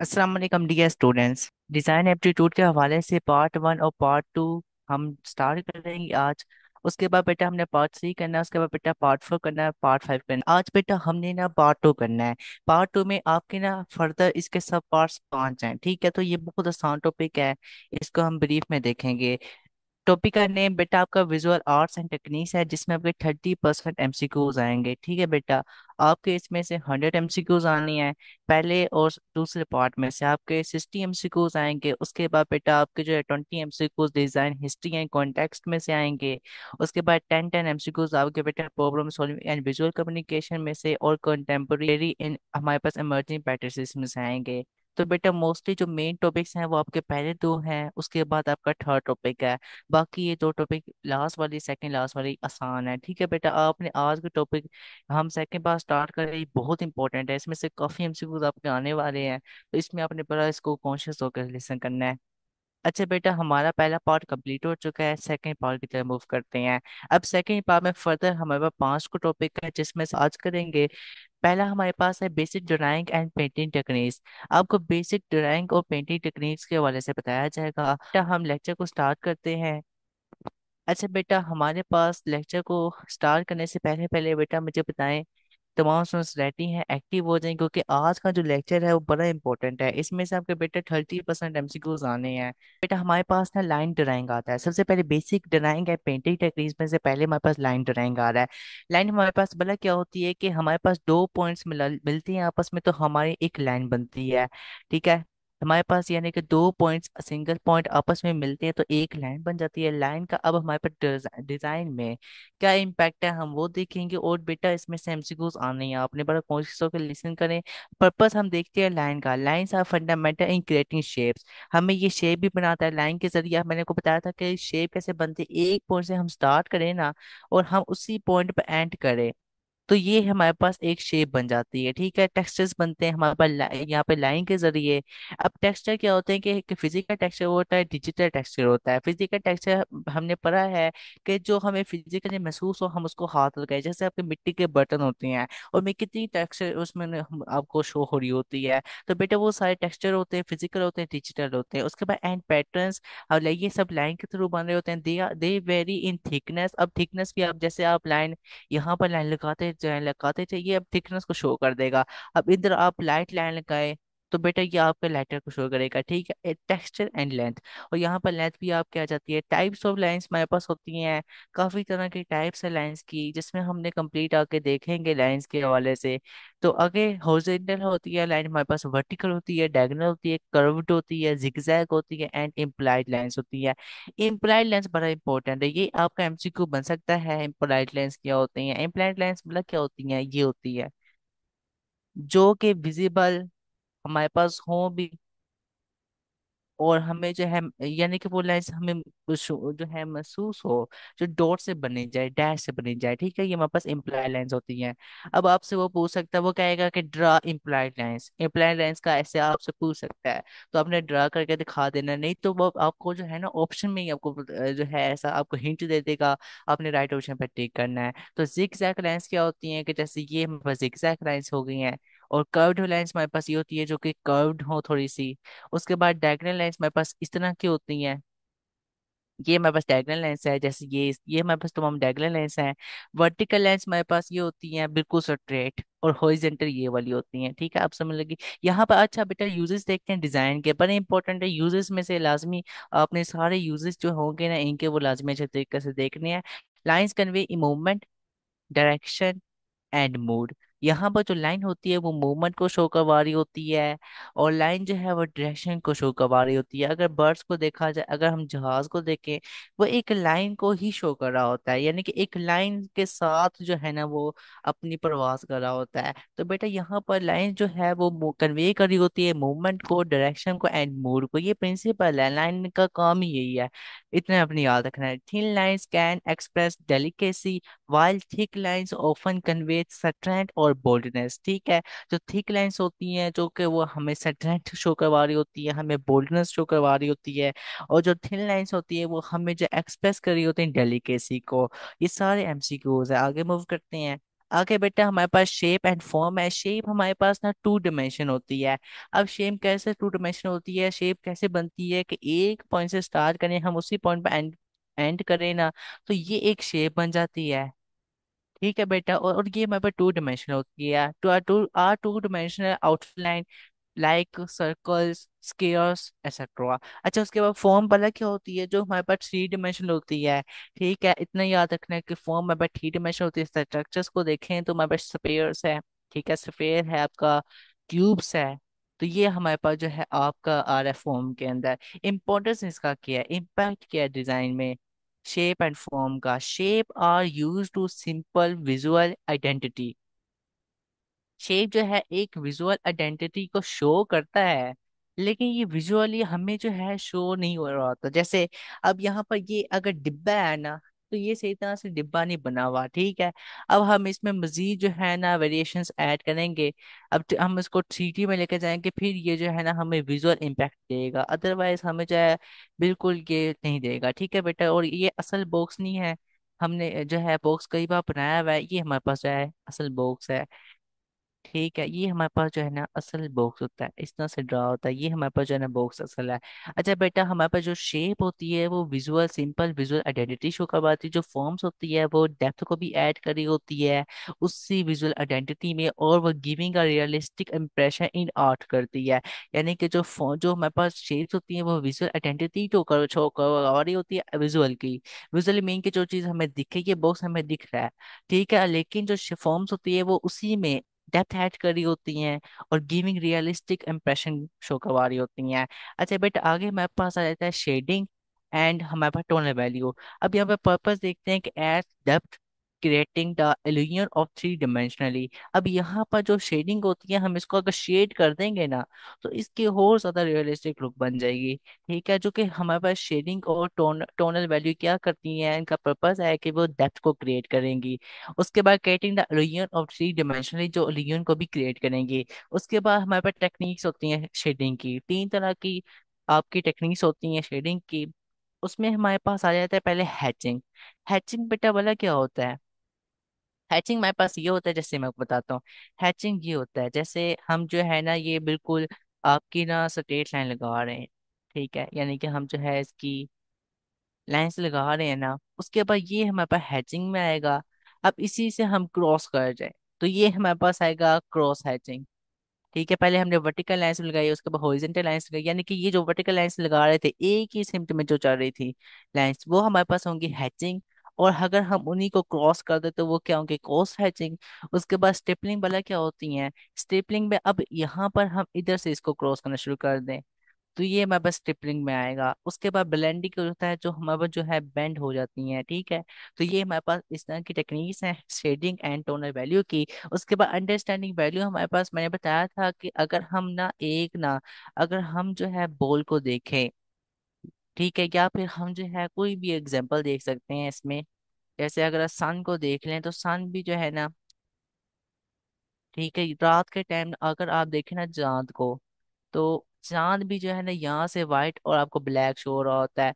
अस्सलाम D students design aptitude के हवाले से पार्ट वन और पार्ट टू हम स्टार्ट कर करेंगे आज। उसके बाद बेटा हमने पार्ट थ्री करना है, उसके बाद बेटा पार्ट फोर करना है पार्ट फाइव करना है। आज बेटा हमने ना पार्ट टू करना है। पार्ट टू में आपके ना फर्दर इसके सब पार्ट्स पाँच हैं, ठीक है? तो ये बहुत आसान टॉपिक है, इसको हम ब्रीफ में देखेंगे। टॉपिक का नेम बेटा आपका विजुअल आर्ट्स एंड टेक्निक्स है, जिसमें आपके थर्टी परसेंट एमसीक्यूज आएँगे, ठीक है बेटा? आपके इसमें से हंड्रेड एमसीक्यूज आनी है, पहले और दूसरे पार्ट में से आपके सिक्सटी एमसीक्यूज आएँगे, उसके बाद बेटा आपके जो है twenty MCQs design history and context में से आएँगे, उसके बाद टेन टेन एमसीक्यूज आपके बेटा problem solving and visual communication में से और कंटेम्प्रेरी इन हमारे पास इमर्जिंग प्रैक्टिसेस में से आएँगे। तो बेटा मोस्टली जो मेन टॉपिक्स हैं वो आपके पहले दो हैं, उसके बाद आपका थर्ड टॉपिक है। बाकी ये दो टॉपिक लास्ट वाली सेकंड लास्ट वाली आसान है, ठीक है बेटा? आपने आज के टॉपिक हम सेकंड बार स्टार्ट कर रहे बहुत इंपॉर्टेंट है। इसमें से काफ़ी एमसीक्यूज आपके आने वाले हैं तो इसमें आपने बड़ा इसको कॉन्शियस होकर लिसन करना है। अच्छा बेटा, हमारा पहला पार्ट कंप्लीट हो चुका है सेकंड पार्ट की तरफ़ मूव करते हैं। अब सेकंड पार्ट में फर्दर हमारे पास पाँच को टॉपिक है, जिसमें से आज करेंगे पहला हमारे पास है basic drawing and painting techniques आपको बेसिक ड्राइंग और पेंटिंग टेक्निक्स के हवाले से बताया जाएगा। बेटा, हम लेक्चर को स्टार्ट करते हैं। अच्छा बेटा, हमारे पास लेक्चर को स्टार्ट करने से पहले पहले बेटा मुझे बताएँ तमाम स्टूडेंट्स रहती हैं एक्टिव हो जाएँ क्योंकि आज का जो लेक्चर है वो बड़ा इंपॉर्टेंट है। इसमें से आपके बेटा थर्टी परसेंट एम आने हैं। बेटा हमारे पास ना लाइन ड्राइंग आता है। सबसे पहले बेसिक ड्राइंग है पेंटिंग टेक्निक में से पहले हमारे पास लाइन ड्राइंग आ रहा है। लाइन हमारे पास भला क्या होती है कि हमारे पास दो पॉइंट्स मिलती हैं आपस में तो हमारी एक लाइन बनती है। ठीक है? हमारे पास यानी कि दो पॉइंट्स, सिंगल पॉइंट आपस में मिलते हैं तो एक लाइन बन जाती है। लाइन का अब हमारे पास डिज़ाइन में क्या इम्पैक्ट है हम वो देखेंगे। और बेटा इसमें से आने हैं, आपने बड़ा कोशिश होकर लिसन करें। पर्पस हम देखते हैं लाइन का। Lines are fundamental in creating shapes हमें ये शेप भी बनाता है। लाइन के ज़रिए मैंने को बताया था कि शेप कैसे बनती एक पॉइंट से हम स्टार्ट करें ना और हम उसी पॉइंट पर एंड करें। तो ये हमारे पास एक शेप बन जाती है ठीक है? टेक्सचर्स बनते हैं हमारे पास यहाँ पे लाइन के ज़रिए। अब टेक्सचर क्या होते हैं कि, कि फ़िज़िकल टेक्सचर होता है डिजिटल टेक्सचर होता है। फ़िज़िकल टेक्सचर हमने पढ़ा है कि जो हमें फिजिकली महसूस हो हम उसको हाथ लगाए। जैसे आपके मिट्टी के बर्तन होते हैं और मैं कितनी टेक्सचर उसमें आपको शो हो रही होती है। तो बेटा वो सारे टेक्सचर होते हैं फ़िज़िकल होते हैं डिजिटल होते हैं। उसके बाद एंड पैटर्न्स अब ये सब लाइन के थ्रू बन रहे होते हैं। They they very in thickness अब थिकनेस भी आप जैसे आप लाइन यहाँ पर लाइन लगाते जाए लगाते जाइए अब थिकनेस को शो कर देगा। अब इधर आप लाइट लाइन लगाए तो बेटा ये आपके लेटर को शो करेगा, ठीक है? टेक्सचर एंड लेंथ और यहाँ पर लेंथ भी आपके आ जाती है। टाइप्स ऑफ़ लाइंस हमारे पास होती हैं। काफ़ी तरह की टाइप्स है लाइंस की, जिसमें हमने कंप्लीट आके देखेंगे लाइंस के हवाले से। तो आगे हॉरिजॉन्टल होती है लाइन हमारे पास वर्टिकल होती है डायगोनल होती है कर्व्ड होती है जिगजैग होती है एंड इम्प्लाइड लाइन्स होती है। इम्प्लाइड लेंस बड़ा इंपॉर्टेंट है। ये आपका एमसीक्यू बन सकता है। इम्प्लाइड लेंस क्या होती हैं? इम्प्लाइड लेंस मतलब क्या होती हैं? ये होती है। जो कि विजिबल हमारे पास हो भी और हमें जो है, यानी कि वो लाइंस हमें जो है महसूस हो, जो डॉट से बनी जाए, डैश से बनी जाए, ठीक है? ये हमारे पास इम्प्लाइड लाइंस होती हैं। अब आपसे वो पूछ सकता है, वो कहेगा कि draw implied lines implied lines का ऐसे आपसे पूछ सकता है तो आपने ड्रा करके दिखा देना, नहीं तो वो आपको जो है ना, ऑप्शन में ही आपको जो है ऐसा आपको हिंट दे देगा, आपने राइट ऑप्शन पर टिक करना है। तो जिग जैग लाइंस क्या होती हैं कि जैसे ये हमारे पास जिग जैग लाइंस हो गई हैं और कर्व्ड लाइंस हमारे पास ये होती है जो कि कर्व्ड हो थोड़ी सी उसके बाद डायगनल लाइंस मेरे पास इस तरह की होती हैं। ये मेरे पास डायगोनल लाइंस है, जैसे ये ये मेरे पास तमाम डायगोनल लाइंस हैं। वर्टिकल लाइंस मेरे पास ये होती हैं, बिल्कुल स्ट्रेट और हॉरिजॉन्टल ये वाली होती हैं, ठीक है? आप समझ लगी? यहाँ पर अच्छा बेटा यूजेस देखते हैं डिज़ाइन के, बड़े इंपॉर्टेंट है, यूजेस में से लाजमी आपने सारे यूजेस जो होंगे ना इनके वो लाजमी अच्छे तरीके से देखने हैं। Lines convey movement, direction and mood. यहाँ पर जो लाइन होती है, वो मूवमेंट को शो करवा रही होती है और लाइन जो है, वो डायरेक्शन को शो करवा रही होती है। अगर बर्ड्स को देखा जाए, अगर हम जहाज़ को देखें, वो एक लाइन को ही शो कर रहा होता है, यानी कि एक लाइन के साथ जो है ना, वो अपनी प्रवास कर रहा होता है। तो बेटा, यहाँ पर लाइन जो है, वो कन्वे कर रही होती है मूवमेंट को, डायरेक्शन को एंड मूड को। ये प्रिंसिपल है, लाइन का काम ही यही है। इतना अपनी याद रखना है। Thin lines can express delicacy while thick lines often convey strength और boldness, ठीक है? जो thick lines होती हैं, जो कि वो हमें strength शो करवा रही होती है, हमें boldness शो करवा रही होती है, और जो thin lines होती है, वो हमें जो एक्सप्रेस कर रही होती है डेलिकेसी को। ये सारे एमसीक्यूज है। आगे मूव करते हैं। आगे बेटा, हमारे पास शेप एंड फॉर्म है। शेप हमारे पास ना टू डिमेंशन होती है। अब शेप कैसे टू डिमेंशन होती है? शेप कैसे बनती है कि एक पॉइंट से स्टार्ट करें, हम उसी पॉइंट पे एंड एंड करें ना तो ये एक शेप बन जाती है। ठीक है बेटा और, और ये हमारे पास टू डिमेंशनल होती है two are two are two dimensional outline like circles squares etcetera अच्छा उसके बाद फॉर्म वाला क्या होती है जो हमारे पास थ्री डिमेंशनल होती है? ठीक है इतना याद रखना है कि फॉर्म हमारे पास थ्री डिमेंशनल होती है स्ट्रक्चर्स को देखें तो हमारे पास स्पेयर्स है ठीक है? स्पेयर है आपका क्यूब्स है। तो ये हमारे पास जो है आपका आ रहा है फॉर्म के अंदर। इम्पोर्टेंस इसका क्या है? इम्पैक्ट क्या है डिज़ाइन में? शेप एंड फॉर्म का। Shape are use to simple visual identity shape जो है, एक विजुअल आइडेंटिटी को शो करता है, लेकिन ये विजुअली हमें जो है शो नहीं हो रहा होता। जैसे अब यहाँ पर ये अगर डिब्बा है ना तो ये सही तरह से डिब्बा नहीं बना हुआ, ठीक है? अब हम इसमें मजीद जो है ना वेरिएशन ऐड करेंगे। अब हम इसको थ्री में लेके जाएँगे, फिर ये जो है ना हमें विजुअल इम्पैक्ट देगा। अदरवाइज़ हमें जो है बिल्कुल ये नहीं देगा, ठीक है बेटा? और ये असल बॉक्स नहीं है। हमने जो है बॉक्स कई बार बनाया हुआ है, ये हमारे पास जो है असल बॉक्स है। ठीक है, ये हमारे पास जो है ना असल बॉक्स होता है, इस तरह से ड्रा होता है, ये हमारे पास जो है ना बॉक्स असल है। अच्छा बेटा, हमारे पास जो शेप होती है, वो visual simple visual identity show करवाती है, जो फॉर्म्स होती है, वो डेप्थ को भी ऐड करी होती है उसी विजुअल आइडेंटिटी में और वो giving a realistic impression in art करती है। यानी कि जो जो हमारे पास शेप्स होती है, वो विजुअल आइडेंटिटी तो कर शो करवा रही होती है विजुअल की। विजुअली मीन की जो चीज़ हमें दिखे ये बॉक्स हमें दिख रहा है, ठीक है, लेकिन जो फॉर्म्स होती है, वो उसी में डेप्थ ऐड कर रही होती हैं और गिविंग रियलिस्टिक इम्प्रेशन शो करवा रही होती हैं। अच्छा बट, आगे हमारे पास आ जाता है शेडिंग एंड हमारे पास टोनल वैल्यू अब यहाँ पे पर्पस देखते हैं कि at depth creating the illusion of three dimensionally अब यहाँ पर जो शेडिंग होती है, हम इसको अगर शेड कर देंगे ना तो इसकी और ज़्यादा रियलिस्टिक लुक बन जाएगी। ठीक है, जो कि हमारे पास शेडिंग और टोन टोनल वैल्यू क्या करती है, इनका पर्पज़ है कि वो डेप्थ को क्रिएट करेंगी। उसके बाद creating the illusion of three dimensionally जो illusion को भी क्रिएट करेंगी। उसके बाद हमारे पास टेक्निक्स होती हैं शेडिंग की। तीन तरह की आपकी टेक्निक्स होती हैं शेडिंग की। उसमें हमारे पास आ जाता है पहले हैचिंग हैचिंग बेटा वाला क्या होता है? हैचिंग हमारे पास ये होता है, जैसे मैं आपको बताता हूँ। हैचिंग ये होता है, जैसे हम जो है ना, ये बिल्कुल आपकी ना स्ट्रेट लाइन लगा रहे हैं, ठीक है? यानी कि हम जो है इसकी लाइंस लगा रहे हैं ना, उसके बाद ये हमारे पास हैचिंग में आएगा। अब इसी से हम क्रॉस कर जाए तो ये हमारे पास आएगा क्रॉस हैचिंग ठीक है? पहले हमने वर्टिकल लाइंस लगाई, उसके बाद हॉरिजॉन्टल लाइंस लगाई, यानी कि ये जो वर्टिकल लाइंस लगा रहे थे, एक ही सिमट में जो चल रही थी लाइंस वो हमारे पास होंगी हैचिंग और अगर हम उन्हीं को क्रॉस कर दे तो वो क्या होंगे? Cross hatching. उसके बाद स्टेपलिंग वाला क्या होती है? स्टेपलिंग में अब यहाँ पर हम इधर से इसको क्रॉस करना शुरू कर दें। तो ये हमारे पास स्टिपलिंग में आएगा। उसके बाद ब्लेंडिंग होता है, जो हमारे पास जो है बेंड हो जाती है, ठीक है? तो ये हमारे पास इस तरह की टेक्निक्स हैं, शेडिंग एंड टोनर वैल्यू की। उसके बाद अंडरस्टैंडिंग वैल्यू हमारे पास, मैंने बताया था कि अगर हम ना एक ना, अगर हम जो है बॉल को देखें ठीक है या फिर हम जो है कोई भी एग्ज़ाम्पल देख सकते हैं इसमें? जैसे अगर सन को देख लें तो सन भी जो है ना ठीक है, रात के टाइम अगर आप देखें ना चाँद को तो चाँद भी जो है ना यहाँ से वाइट और आपको ब्लैक शो हो रहा होता है।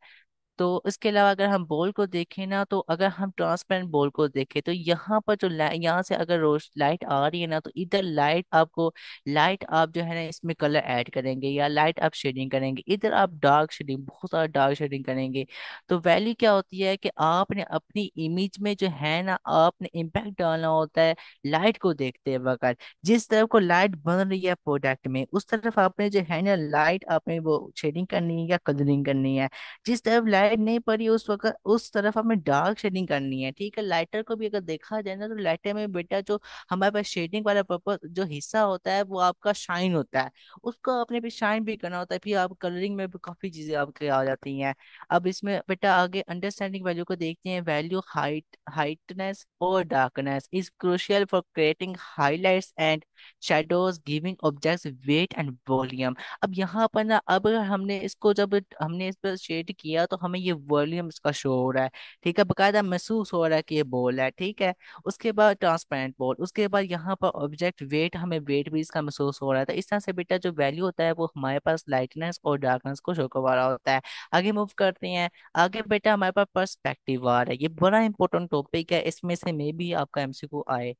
तो इसके अलावा अगर हम बॉल को देखें ना तो अगर हम ट्रांसपेरेंट बॉल को देखें तो यहाँ पर जो यहाँ से अगर रोश, लाइट आ रही है ना तो इधर लाइट आपको, लाइट आप जो है ना, इसमें कलर ऐड करेंगे या लाइट आप शेडिंग करेंगे। इधर आप डार्क शेडिंग, बहुत सारा डार्क शेडिंग करेंगे। तो वैल्यू क्या होती है कि आपने अपनी इमेज में जो है ना, आपने इम्पैक्ट डालना होता है लाइट को देखते वक्त। जिस तरफ़ को लाइट बन रही है प्रोडक्ट में, उस तरफ़ आपने जो है ना, लाइट आपने वो शेडिंग करनी है या कलरिंग करनी है। जिस तरफ़ लाइट नहीं पड़ी उस वक्त, उस तरफ़ हमें डार्क शेडिंग करनी है, ठीक है? लाइटर को भी अगर देखा जाए ना तो लाइटर में बेटा जो हमारे पास शेडिंग वाला पर्पस, जो हिस्सा होता है, वो आपका शाइन होता है। उसको अपने भी शाइन भी करना होता है, फिर आप कलरिंग में भी काफ़ी चीज़ें आपके आ जाती हैं। अब इसमें बेटा आगे अंडरस्टैंडिंग वैल्यू को देखते हैं वैल्यू हाइट हाइटनेस और darkness is crucial for creating highlights and shadows giving objects weight and volume अब यहाँ पर ना, अब हमने इसको जब हमने इस पर शेड किया तो हमें ये वॉल्यूम इसका शो हो रहा है, ठीक है? बकायदा महसूस हो रहा है कि ये बॉल है, ठीक है? उसके बाद ट्रांसपेरेंट बॉल उसके बाद यहाँ पर ऑब्जेक्ट वेट हमें वेट भी इसका महसूस हो रहा है। तो इस तरह से बेटा जो वैल्यू होता है वो हमारे पास लाइटनेस और डार्कनेस को शो करवा रहा होता है। आगे मूव करते हैं। आगे बेटा हमारे पास पर्सपेक्टिव आ रहा है। ये बड़ा इंपॉर्टेंट टॉपिक है, इसमें से मे भी आपका एमसीक्यू आए।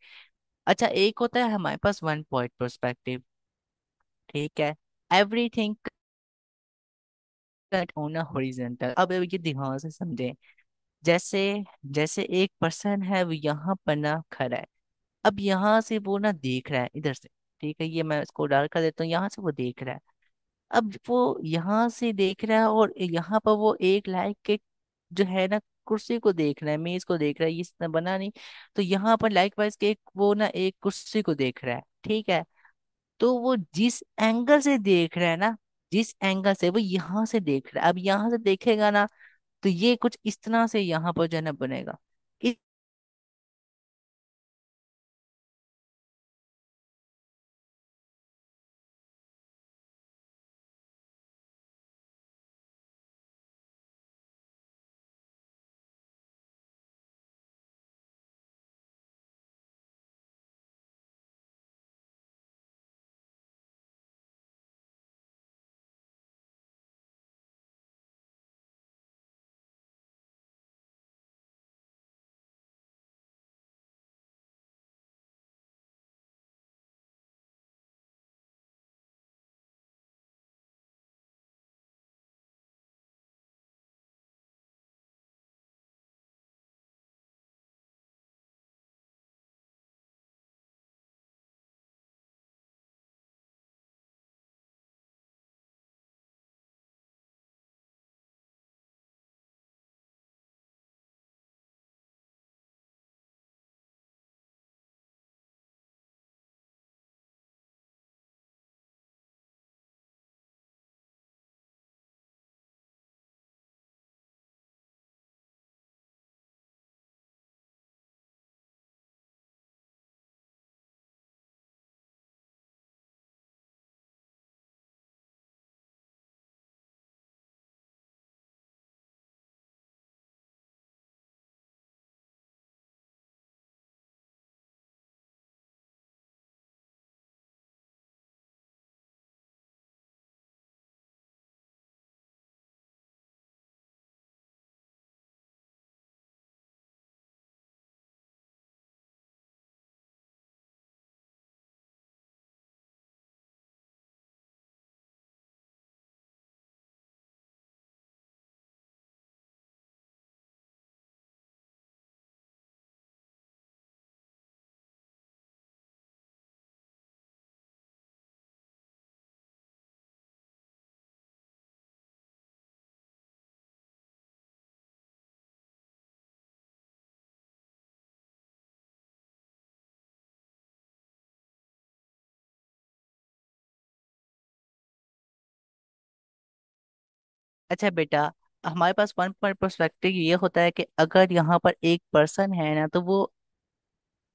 अच्छा एक होता है हमारे पास वन पॉइंट पर्सपेक्टिव ठीक है? Everything cut on a horizontal अब ये ध्यान से समझें, जैसे जैसे एक पर्सन है, वो यहाँ पर ना खड़ा है। अब यहाँ से वो ना देख रहा है, इधर से, ठीक है, ये मैं इसको डाल कर देता हूँ, यहाँ से वो देख रहा है। अब वो यहाँ से देख रहा है और यहाँ पर वो एक लाइक के जो है ना, कुर्सी को देख रहा है, मेज को देख रहा है, ये इसने बना नहीं तो यहाँ पर लाइक वाइज के वो ना एक कुर्सी को देख रहा है, ठीक है। तो वो जिस एंगल से देख रहा है ना जिस एंगल से वो यहाँ से देख रहा है, अब यहाँ से देखेगा ना तो ये कुछ इस तरह से यहाँ पर जो है ना बनेगा। इस अच्छा बेटा, हमारे पास वन पॉइंट पर्सपेक्टिव ये होता है कि अगर यहाँ पर एक पर्सन है ना तो वो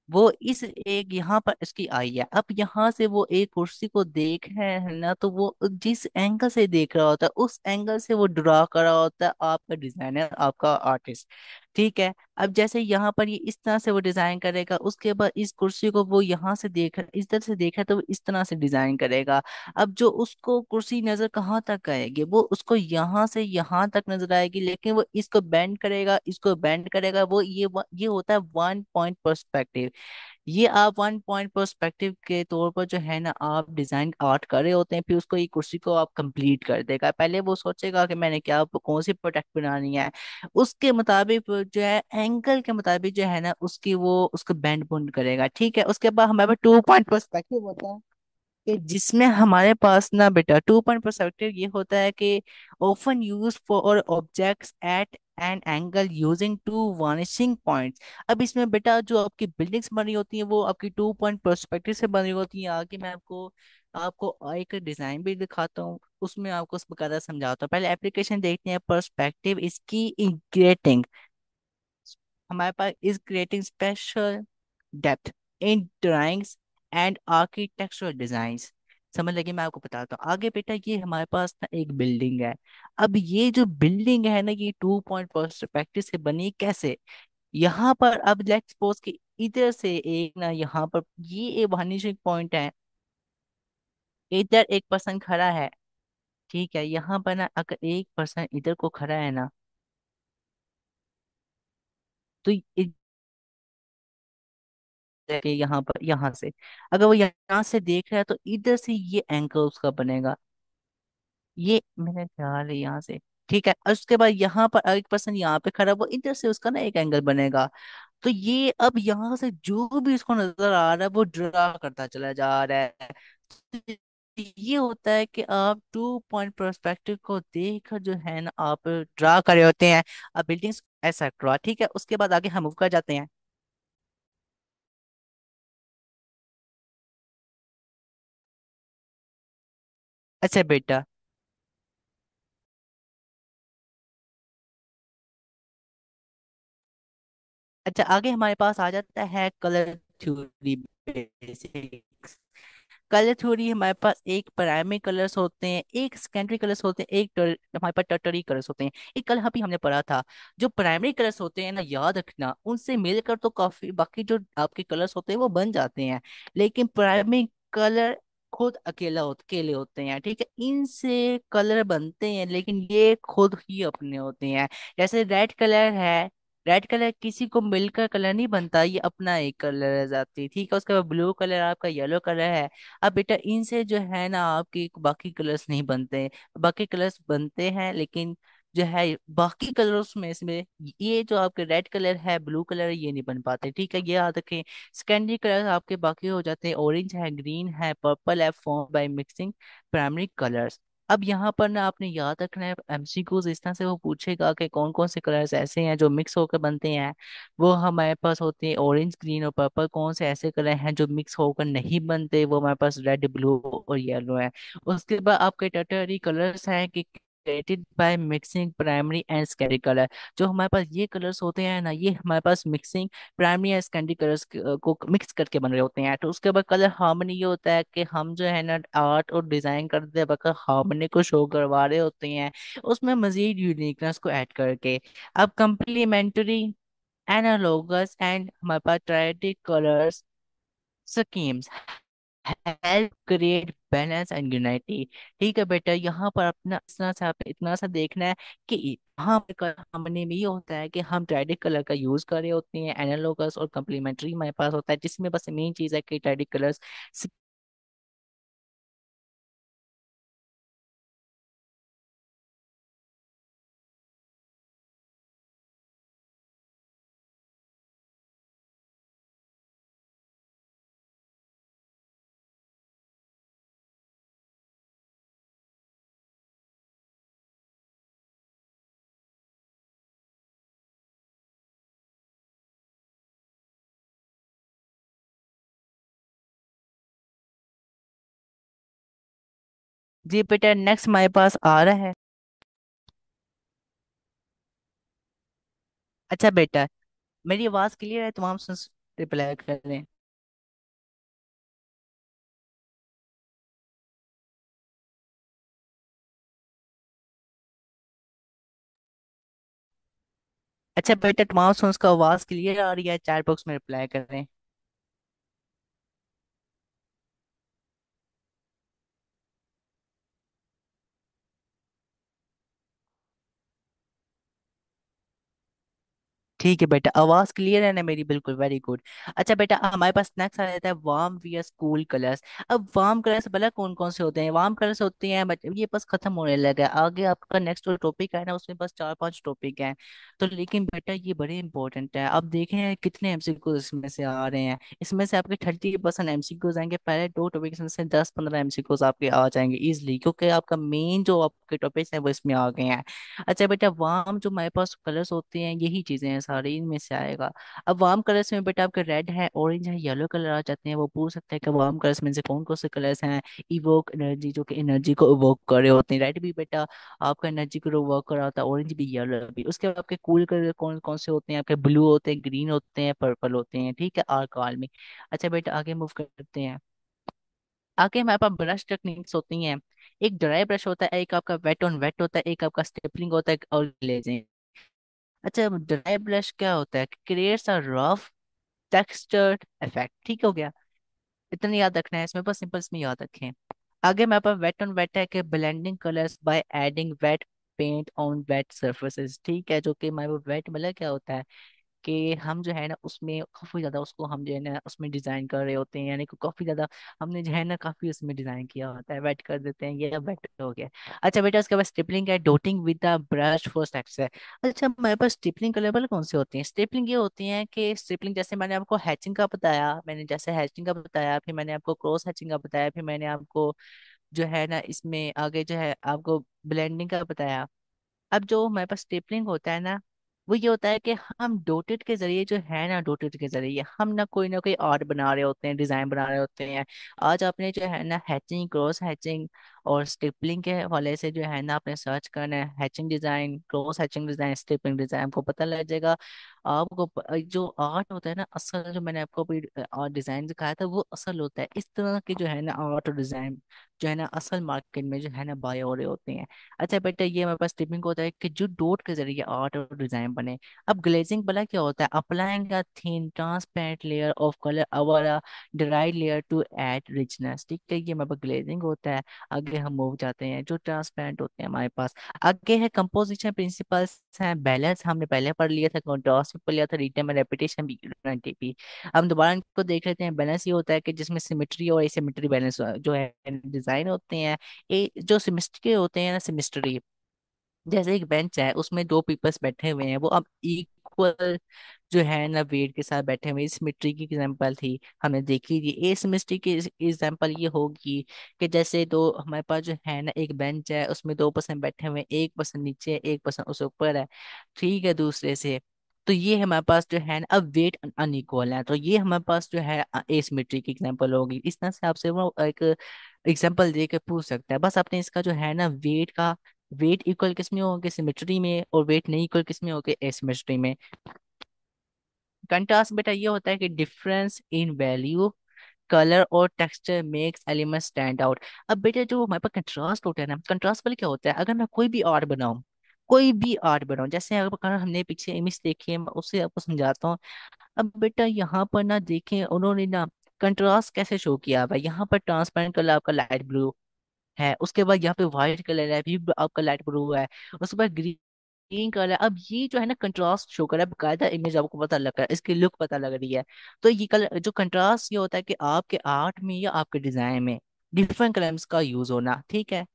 वो इस एक यहाँ पर इसकी आई है। अब यहाँ से वो एक कुर्सी को देख रहे हैं ना तो वो जिस एंगल से देख रहा होता है, उस एंगल से वो ड्रा कर रहा होता है आपका डिज़ाइनर आपका आर्टिस्ट ठीक है, अब जैसे यहाँ पर ये इस तरह से वो डिज़ाइन करेगा, उसके बाद इस कुर्सी को वो यहाँ से देख इस तरह से देखा तो वो इस तरह से डिज़ाइन करेगा। अब जो उसको कुर्सी नज़र कहाँ तक आएगी, वो उसको यहाँ से यहाँ तक नज़र आएगी, लेकिन वो इसको बैंड करेगा, इसको बैंड करेगा, वो ये ये होता है वन पॉइंट पर्सपेक्टिव ये आप वन पॉइंट पर्सपेक्टिव के तौर पर जो है ना, आप डिज़ाइन आर्ट कर रहे होते हैं, फिर उसको ये कुर्सी को आप कंप्लीट कर देगा। पहले वो सोचेगा कि मैंने क्या कौन सी प्रोडक्ट बनानी है? उसके मुताबिक जो है एंगल के मुताबिक जो है ना, उसकी वो, उसको बैंड बुंड करेगा, ठीक है? उसके बाद हमारे पास टू पॉइंट पर्सपेक्टिव होता है कि जिसमें हमारे पास ना बेटा टू पॉइंट परस्पेक्टिव ये होता है कि often use for objects at an angle using two vanishing points अब इसमें बेटा जो आपकी बिल्डिंग्स बनी होती हैं, वो आपकी टू पॉइंट परस्पेक्टिव से बनी होती हैं। आगे मैं आपको आपको एक डिज़ाइन भी दिखाता हूँ, उसमें आपको बकायदा समझाता हूँ। पहले एप्लीकेशन देखते हैं परस्पेक्टिव इसकी इंग्रेटिंग हमारे पास is creating spatial depth in drawings and architectural designs समझ लगे मैं आपको बताता हूँ। आगे बेटा ये हमारे पास ना एक बिल्डिंग है। अब ये जो बिल्डिंग है ना, ये टू पॉइंट पर्सपेक्टिव से बनी कैसे? यहाँ पर अब लेट्स सपोज़ कि इधर से एक ना यहाँ पर ये एक वानिशिंग पॉइंट है। इधर एक पर्सन खड़ा है, ठीक है? यहाँ पर ना अगर एक पर्सन इधर को खड़ा है ना तो कि यहाँ पर, यहाँ से। अगर वो यहाँ से देख रहा है तो इधर से ये एंगल उसका बनेगा। ये मेरा ख्याल है यहाँ से। ठीक है, और उसके बाद यहाँ पर एक पर्सन यहाँ पे खड़ा वो इधर से उसका ना एक एंगल बनेगा। तो ये अब यहाँ से जो भी उसको नज़र आ रहा है, वो ड्रा करता चला जा रहा है। तो ये होता है कि आप टू पॉइंट परस्पेक्टिव को देखकर जो है ना, आप ड्रा कर रहे होते हैं। बिल्डिंग्स एक्सेट्रा ठीक है? उसके बाद आगे हम मूव कर जाते हैं। अच्छा बेटा। अच्छा आगे हमारे पास आ जाता है colour theory basics colour theory हमारे पास एक प्राइमरी कलर्स होते हैं, एक सेकेंडरी कलर्स होते हैं, एक हमारे पास टर्टरी कलर्स होते हैं। एक कल अभी हमने पढ़ा था, जो प्राइमरी कलर्स होते हैं ना, याद रखना, उनसे मिलकर तो काफ़ी, बाकी जो आपके कलर्स होते हैं वो बन जाते हैं। लेकिन प्राइमरी कलर खुद अकेला हो, अकेले होते हैं ठीक है? इनसे कलर बनते हैं लेकिन ये खुद ही अपने होते हैं जैसे रेड कलर है रेड कलर किसी को मिलकर कलर नहीं बनता ये अपना एक कलर रह जाती है ठीक है? उसके बाद ब्लू कलर आपका येलो कलर है। अब बेटा इनसे जो है ना आपके बाकी कलर्स नहीं बनते बाकी कलर्स बनते हैं लेकिन जो है, बाकी कलर्स में इसमें ये जो आपके रेड कलर है, ब्लू कलर है, ये नहीं बन पाते, ठीक है? ये याद रखें सेकेंडरी कलर आपके बाकी हो जाते हैं, ऑरेंज है, ग्रीन है, पर्पल है, form by mixing primary colours. अब यहाँ पर ना आपने याद रखना है एमसीक्यूज इस तरह से वो पूछेगा कि कौन कौन से कलर्स ऐसे हैं जो मिक्स होकर बनते हैं। वो हमारे पास होते हैं ऑरेंज, ग्रीन और पर्पल, कौन से ऐसे कलर हैं जो मिक्स होकर नहीं बनते? वो हमारे पास रेड, ब्लू और येलो है। उसके बाद आपके टर्टरी कलर्स हैं कि created by mixing primary and secondary colour जो हमारे पास ये कलर्स होते हैं ना, ये हमारे पास mixing primary and secondary colours को मिक्स करके बन रहे होते हैं। तो उसके बाद कलर हार्मनी ये होता है कि हम जो है ना आर्ट और डिज़ाइन करते वक्त हार्मनी को शो करवा रहे होते हैं, उसमें मजीद यूनिकनेस को ऐड करके। अब कम्प्लीमेंट्री एनालॉगस एंड हमारे पास triadic colours schemes help create balance and unity ठीक है बेटा, यहाँ पर अपना इतना सा इतना सा देखना है कि यहाँ पर हमने में ये होता है कि हम ट्रेडिक कलर का यूज़ कर रहे होते हैं एनालॉगस और कम्प्लीमेंट्री हमारे पास होता है, जिसमें बस मेन चीज़ है कि ट्राइडिक कलर्स जी बेटा नेक्स्ट हमारे पास आ रहा है। अच्छा बेटा, मेरी आवाज़ क्लियर है? तमाम रिप्लाई कर रहे हैं अच्छा बेटा तमाम सुन का आवाज़ क्लियर आ रही है? चैट बॉक्स में रिप्लाई कर। रहे हैं ठीक है बेटा, आवाज़ क्लियर है ना मेरी? बिल्कुल वेरी गुड अच्छा बेटा, हमारे पास नेक्स्ट आ जाता है वार्म वियर स्कूल कलर्स अब वार्म कलर्स भला कौन कौन से होते हैं? वार्म कलर्स होते हैं ये बस खत्म होने लगा है आगे आपका नेक्स्ट जो टॉपिक है ना, उसमें बस चार पाँच टॉपिक हैं। तो लेकिन बेटा, ये बड़े इंपॉर्टेंट है। अब देखें कितने एमसीक्यू इसमें से आ रहे हैं। इसमें से आपके थर्टी परसेंट एमसीक्यूज आएँगे। पहले दो टॉपिक से दस पंद्रह एमसीक्यूज आपके आ जाएँगे इजिली क्योंकि आपका मेन जो आपके टॉपिक्स हैं, वो इसमें आ गए हैं। अच्छा बेटा वार्म जो हमारे पास कलर्स होते हैं, यही चीज़ें हैं सारी इनमें से आएगा। अब वार्म कलर्स में बेटा आपके रेड है ऑरेंज है येलो कलर आ जाते हैं। वो पूछ सकते हैं कि वार्म कलर्स में से कौन कौन से कलर्स हैं? इवोक एनर्जी जो कि एनर्जी को इवोक कर रहे होते हैं। रेड भी बेटा आपका एनर्जी को इवोक कर रहा होता है ऑरेंज भी येलो भी। उसके बाद आपके कूल कलर कौन कौन से होते हैं? आपके ब्लू होते हैं ग्रीन होते हैं पर्पल होते हैं। ठीक है आर्काल में। अच्छा बेटा आगे मूव करते हैं। आगे हमारे पास ब्रश टेक्निक्स होती हैं। एक ड्राई ब्रश होता है, एक आपका वेट ऑन वेट होता है, एक आपका स्टेपलिंग होता है और ग्लेजिंग अच्छा ड्राई ब्रश क्या होता है? Creates a rough textured effect ठीक हो गया। इतना याद रखना है, इसमें बस सिंपल इसमें याद रखें। आगे मेरे पास वेट ऑन वेट है कि blending colours by adding wet paint on wet surfaces ठीक है? जो कि हमारे वेट मतलब क्या होता है? कि हम जो है ना, उसमें काफ़ी ज़्यादा उसको हम जो है ना, उसमें डिज़ाइन कर रहे होते हैं, यानी कि काफ़ी ज़्यादा हमने जो है ना, काफ़ी उसमें डिज़ाइन किया होता है। वेट कर देते हैं, ये बेटर हो गया। अच्छा बेटा उसके बाद स्टिपलिंग है, dotting with the brush for texture अच्छा मेरे पास स्टिपलिंग कलेबल कौन से होती हैं? स्टिपलिंग ये होती है कि स्टिपलिंग, जैसे मैंने आपको हैचिंग का बताया, मैंने जैसे हैचिंग का बताया, फिर मैंने आपको क्रॉस हैचिंग का बताया, फिर मैंने आपको जो है ना, इसमें आगे जो है आपको ब्लेंडिंग का बताया। अब जो हमारे पास स्टेपलिंग होता है ना वो ये होता है कि हम डोटेड के ज़रिए जो है ना, डोटेड के ज़रिए, हम ना कोई ना कोई आर्ट बना रहे होते हैं, डिज़ाइन बना रहे होते हैं। आज आपने जो है ना, हैचिंग, क्रॉस हैचिंग और स्टिपलिंग के हवाले से जो है ना आपने सर्च करना है, hatching design cross hatching design, stippling design, आपको पता लग जाएगा। आपको जो आर्ट होता है ना, असल जो मैंने आपको अभी डिज़ाइन दिखाया था, वो असल होता है। इस तरह के जो है ना आर्ट और डिज़ाइन जो है ना असल मार्केट में जो है ना बाय हो रहे होते हैं। अच्छा बेटा, ये हमारे पास टिपिंग होता है कि जो डॉट के ज़रिए आर्ट और डिज़ाइन बने। अब ग्लेजिंग भला क्या होता है? Applying thin transparent layer of colour, over dry layer to add richness. ठीक है, ये हमारे पास ग्लेजिंग होता है। आगे हम मूव जाते हैं, जो ट्रांसपेरेंट होते हैं हमारे पास। आगे है कंपोजिशन प्रिंसिपल्स हैं, बैलेंस हमने पहले पढ़ लिया था कॉन्ट्रास्ट भी पढ़ लिया था, रिटर्न में रेपिटेशन भी, यूनिटी भी। हम दोबारा इनको देख लेते हैं, बैलेंस ये होता है कि जिसमें सिमेट्री और एसिमेट्री बैलेंस जो है डिज़ाइन होते हैं, ये जो सिमिस्ट्री होते हैं ना सिमिस्ट्री जैसे एक बेंच है, उसमें दो पीपल्स बैठे हुए हैं, वो अब इक्वल जो है ना वेट के साथ बैठे हुए सिमिट्री की एग्जांपल थी हमने देखी थी। एसिमेट्री की एग्जांपल ये होगी कि जैसे दो हमारे पास जो है ना एक बेंच है उसमें दो पर्सन बैठे हुए एक पर्सन नीचे है, एक पर्सन उसके ऊपर है ठीक है दूसरे से। तो ये हमारे पास जो है ना अब वेट अनइक्वल है तो ये हमारे पास जो है एसिमेट्री की एग्ज़ाम्पल होगी। इस तरह से आपसे वो एक एग्ज़ाम्पल दे के पूछ सकता है। बस आपने इसका जो है ना वेट का वेट इक्वल किसमें होंगे सिमेट्री में और वेट नहीं इक्वल किसमें होंगे एसिमेट्री में। कंट्रास्ट बेटा ये होता है कि डिफरेंस इन वैल्यू कलर और texture makes element stand out अब बेटा जो हमारे पास कंट्रास्ट होता है ना कंट्रास्ट वाले क्या होता है? अगर मैं कोई भी आर्ट बनाऊँ, कोई भी आर्ट बनाऊँ, जैसे अगर हमने पीछे इमेज देखी है, मैं उससे आपको समझाता हूँ। अब बेटा यहाँ पर ना देखें, उन्होंने ना कंट्रास्ट कैसे शो किया हुआ यहाँ पर ट्रांसपेरेंट कलर आपका लाइट ब्लू है, उसके बाद यहाँ पे व्हाइट कलर है भी आपका लाइट ब्लू है, उसके बाद ग्रीन कलर अब ये जो है ना कंट्रास्ट शो कर रहा है, बकायदा इमेज आपको पता लग रहा है, इसकी लुक पता लग रही है। तो ये कलर जो कंट्रास्ट ये होता है कि आपके आर्ट में या आपके डिज़ाइन में डिफरेंट कलर्स का यूज़ होना, ठीक है?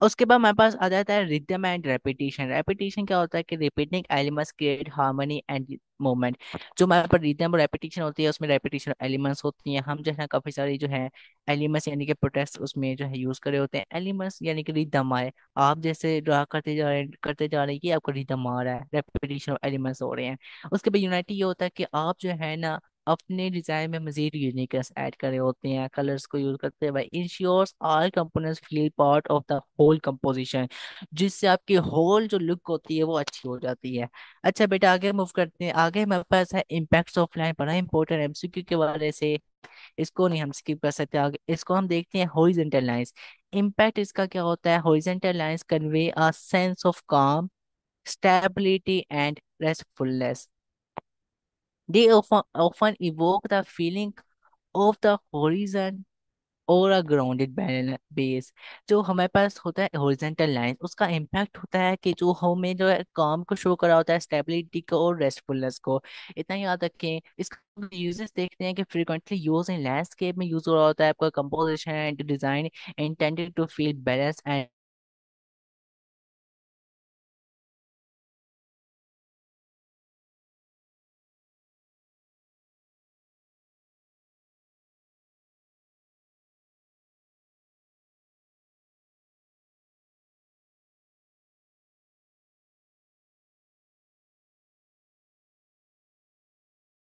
उसके बाद हमारे पास आ जाता है रिदम एंड रेपिटेशन रेपिटेशन क्या होता है कि repeating elements create harmony and movement जो हमारे पास रिदम और रेपिटेशन होती है, उसमें रेपिटेशन एलिमेंट्स होती हैं। हम जो है काफ़ी सारी जो है एलिमेंट्स यानी कि प्रोटेक्ट उसमें जो है यूज़ करे होते हैं। एलिमेंट्स यानी कि रिदम आए। आप जैसे ड्रा करते जा रहे करते जा रहे हैं कि आपको रिदम आ रहा है। रेपिटेशन एलिमेंट्स हो रहे हैं। उसके बाद यूनाइटी ये होता है कि आप जो है ना अपने डिज़ाइन में मजीद यूनिकनेस ऐड करे होते हैं कलर्स को यूज़ करते हुए ensures all components feel part of the whole composition जिससे आपकी होल जो लुक होती है वो अच्छी हो जाती है। अच्छा बेटा, आगे मूव करते हैं। आगे हमारे पास है इम्पैक्ट्स ऑफ़ लाइन बड़ा इंपॉर्टेंट एम सी क्यू के वाले से। इसको नहीं हम स्किप कर सकते आगे। इसको हम देखते हैं हॉरिजॉन्टल लाइंस इम्पैक्ट इसका क्या होता है? Horizontal lines convey a sense of calm stability and restfulness They often, often evoke the feeling of the horizon और अ ग्राउंडेड बेस जो हमारे पास होता है हॉरिजॉन्टल लाइन उसका इम्पैक्ट होता है कि जो हमें जो है काम को शो करा होता है स्टेबिलिटी को और रेस्टफुलनेस को। इतना याद रखें इसका यूजेस देखते हैं कि फ्रीक्वेंटली यूज़ इन लैंडस्केप में यूज़ हो रहा होता है आपका composition design intended to feel balance and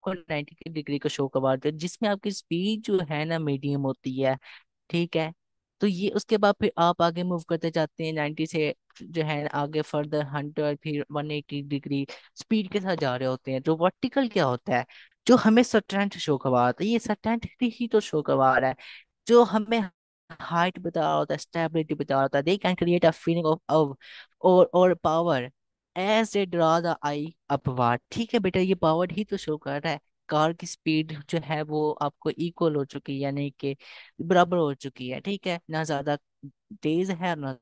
को 90 डिग्री का शो करवा देते हैं जिसमें आपकी स्पीड जो है ना मीडियम होती है, ठीक है? तो ये उसके बाद फिर आप आगे मूव करते जाते हैं 90 से जो है आगे फर्दर 100 फिर 180 डिग्री स्पीड के साथ जा रहे होते हैं। जो वर्टिकल क्या होता है? जो हमें सटरेंट शो करवा रहा है, ये सटरेंट ही तो शो करवा रहा है। जो हमें हाइट बता रहा होता है, स्टेबिलिटी बता रहा होता है they can create a feeling of और और power as they draw the eye upward ठीक है बेटा, ये पावर ही तो शो कर रहा है। कार की स्पीड जो है वो आपको इक्वल हो चुकी है, यानी कि बराबर हो चुकी है। ठीक है? ना ज़्यादा तेज है, ना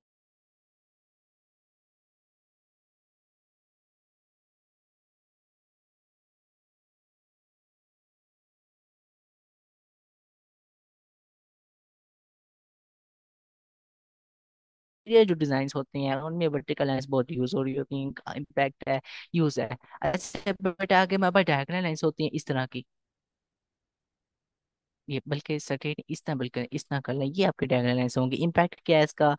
इंटीरियर जो डिज़ाइन होते हैं, उनमें वर्टिकल लाइन्स बहुत यूज़ हो रही होती हैं इम्पैक्ट है, यूज़ है। अच्छा बेटा आगे हमारे पास डायगोनल लाइन्स होती हैं, इस तरह की। ये बल्कि सर्टेन इस तरह, बल्कि इस तरह कर लें ये आपके डायगनल लाइन्स होंगे। इम्पैक्ट क्या है इसका?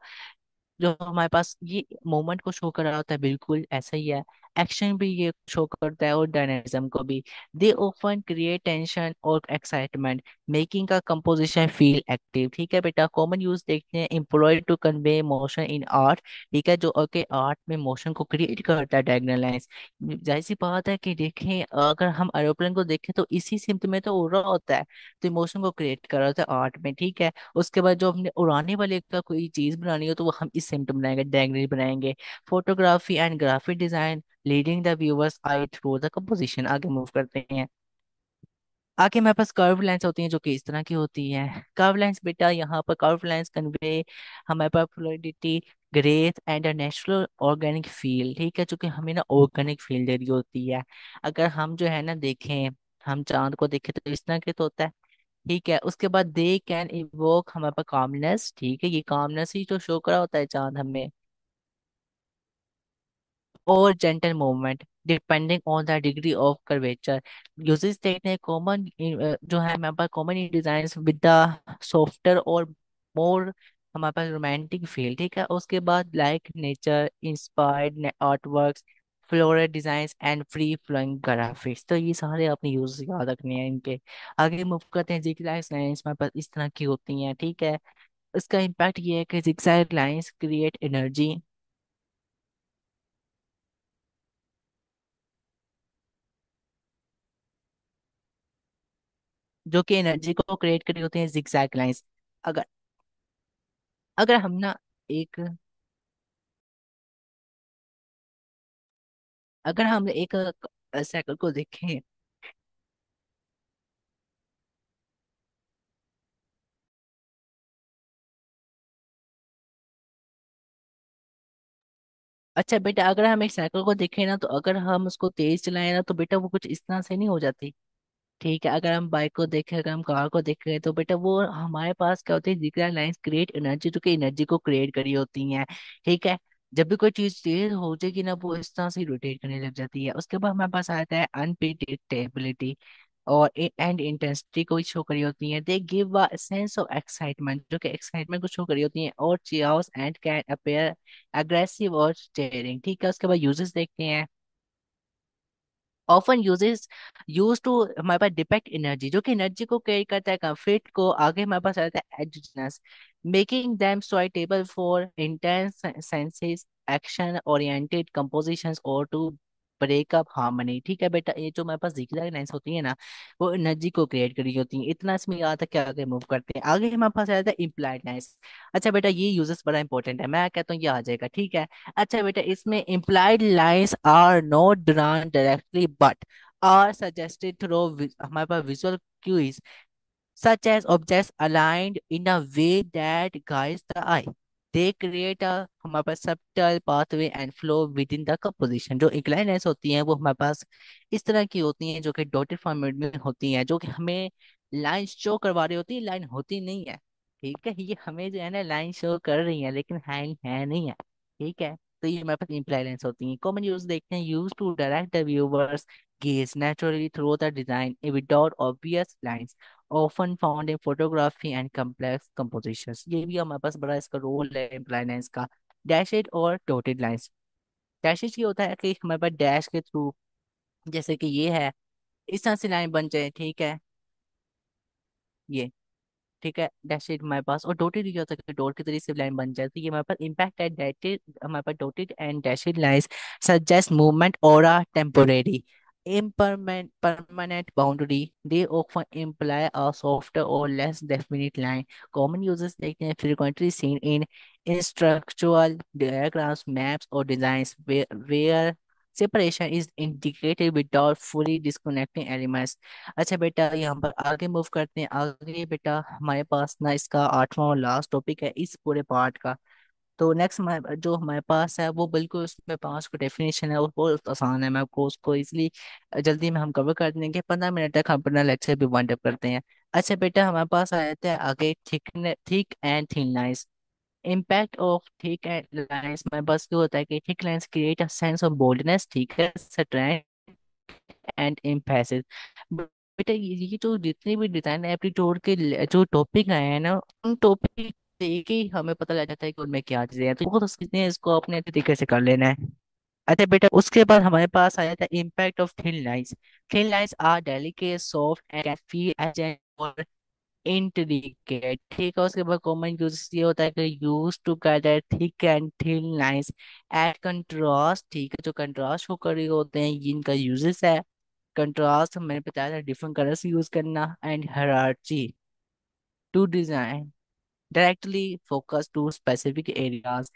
जो हमारे पास ये मोमेंट को शो कर रहा होता है, बिल्कुल ऐसा ही है। एक्शन भी ये शो करता है और डायनेमिज्म को भी। दे ऑफन क्रिएट टेंशन और एक्साइटमेंट मेकिंग का कंपोजिशन फील एक्टिव ठीक है बेटा? कॉमन यूज़ देखते हैं employ to convey motion in art ठीक है? जो ओके आर्ट में मोशन को क्रिएट करता है डायगोनल लाइंस ज़ाहिर सी बात है कि देखें, अगर हम एरोप्लेन को देखें तो इसी सिम्त में तो उड़ रहा होता है। तो इमोशन को क्रिएट कर रहा होता है आर्ट में, ठीक है? उसके बाद जो हमने उड़ाने वाले का कोई चीज़ बनानी हो तो वो हम इस सिम्टम बनाएँगे डायग्राम बनाएँगे। Photography and graphic design leading the viewer's eye through the composition आगे मूव करते हैं। आगे हमारे पास कर्व लाइंस होती हैं, जो कि इस तरह की होती हैं। कर्व लाइंस बेटा, यहाँ पर कर्व लाइंस कन्वे हमारे पास fluidity grace and a natural organic feel ठीक है? जो कि हमें ना ऑर्गेनिक फील दे रही होती है। अगर हम जो है ना देखें, हम चाँद को देखें तो इस तरह के तो होता है, ठीक है? उसके बाद दे कैन इवोक हमारे पास कामनेस ठीक है? ये कामनेस ही तो शो करा होता है चाँद हमें। और gentle movement depending on the degree of curvature. Uses हैं common uh, जो है हमारे पास common in designs with the softer और more हमारे पास रोमांटिक फील ठीक है? उसके बाद like nature inspired artworks floral design and free flowing graphics तो ये सारे अपने यूज़ याद रखने हैं इनके। आगे मूव करते हैं जिगजैग लाइंस हमारे पास इस तरह की होती हैं ठीक है? इसका इम्पैक्ट ये है कि जिगजैग लाइंस क्रिएट एनर्जी जो कि एनर्जी को क्रिएट करी होती है जिगजैग लाइंस अगर अगर हम ना एक, अगर हम एक साइकिल को देखें। अच्छा बेटा, अगर हम एक साइकिल को देखें ना तो अगर हम उसको तेज चलाएँ ना तो बेटा वो कुछ इस तरह से नहीं हो जाती। ठीक है, अगर हम बाइक को देखें, अगर हम कार को देखें तो बेटा वो हमारे पास क्या होती है जिगजैग लाइंस क्रिएट एनर्जी जो कि एनर्जी को क्रिएट करी होती है, ठीक है? जब भी कोई चीज़ तेज हो जाएगी ना, वो इस तरह से रोटेट करने लग जाती है। उसके बाद हमारे पास आता है अनप्रिडिक्टेबिलिटी और एंड इंटेंसिटी को शो करी होती है। They give a sense of excitement जो कि एक्साइटमेंट को शो करी होती है और chaos and can appear aggressive और स्टेयरिंग ठीक है? उसके बाद यूजेस देखते हैं। ऑफन यूजेस यूज़ टू हमारे पास डिपेक्ट एनर्जी जो कि एनर्जी को कैरी करता है कंफ्लिक्ट को आगे हमारे पास आता है edginess making them suitable for intense senses action oriented compositions और टू ब्रेकअप? हार्मनी ठीक है बेटा, ये जो हमारे पास लाइंस होती है ना, वो एनर्जी को क्रिएट करी होती है। इतना इसमें याद है कि आगे मूव करते हैं। आगे हमारे पास आता है इम्प्लाइड लाइंस अच्छा बेटा, ये यूजेस बड़ा इंपॉर्टेंट है। मैं कहता हूँ ये आ जाएगा, ठीक है? अच्छा बेटा, इसमें lines are not drawn directly, but are suggested through vi- हमारे पास visual cues, such as objects aligned in a way that guides the eye. They create a, हमारे पास subtle pathway and flow within the composition. जो inclined lines होती हैं, वो हमारे पास इस तरह की होती हैं जो कि डॉटेड फॉर्मेट में होती हैं, जो कि हमें लाइन शो करवा रही होती है लाइन होती नहीं है। ठीक है? ये हमें जो है ना लाइन शो कर रही है, लेकिन है है नहीं है। ठीक है? तो ये हमारे पास इम्प्लाई लाइन्स होती हैं। कॉमन यूज़ देखते हैं। Use to direct the viewer's gaze naturally through the design without obvious lines, often found in photography and complex compositions. ये भी हमारे पास बड़ा इसका रोल है इम्प्लाई लाइन्स का डैशेड और डॉटेड लाइन्स डैशेज ये होता है कि हमारे पास डैश के थ्रू जैसे कि ये है, इस तरह से लाइन बन जाए, ठीक है? ये, ठीक है डैशेड हमारे पास, और डॉटेड ये होता है कि डॉट के तरीके से लाइन बन जाए तो ये हमारे पास इम्पैक्ट है डेटेड हमारे पास dotted and dashed lines suggest movement और temporary impermanent permanent boundary they often imply a softer or less definite line common uses like frequently seen in structural diagrams maps or designs where, where separation is indicated without fully disconnecting elements अच्छा बेटा यहाँ पर आगे move करते हैं आगे बेटा हमारे पास ना इसका आठवां और लास्ट टॉपिक है इस पूरे पार्ट का तो नेक्स्ट जो हमारे पास है, वो बिल्कुल उसमें पाँच को डेफिनेशन है, वो बहुत आसान है, मैं आपको उसको इसलिए जल्दी में हम कवर कर देंगे। पंद्रह मिनट तक हम अपना लेक्चर भी वाइंड अप करते हैं। अच्छा बेटा, हमारे पास आ जाता है आगे thick thick and thin lines impact of thick and lines में बस ये होता है कि thick lines create a sense of boldness ठीक है एंड एम्फेसिस बेटा, ये जो जितने भी डिज़ाइन एप्टीट्यूड के, जो टॉपिक आए हैं ना, उन टॉपिक देख ही हमें पता लग जाता है कि उनमें क्या चीज़ें हैं। तो बहुत सीखने इसको अपने तरीके से कर लेना है। अच्छा बेटा, उसके बाद हमारे पास आया था impact of thin lines thin lines are delicate soft and feel as intricate ठीक है, उसके बाद कॉमन यूज़ ये होता है कि use to gather thick and thin lines at contrast ठीक है, जो कंट्रास्ट को कर रहे होते हैं इनका यूजेस है। कंट्रास्ट मैंने बताया था डिफरेंट कलर्स यूज़ करना and hierarchy to design directly focus to specific areas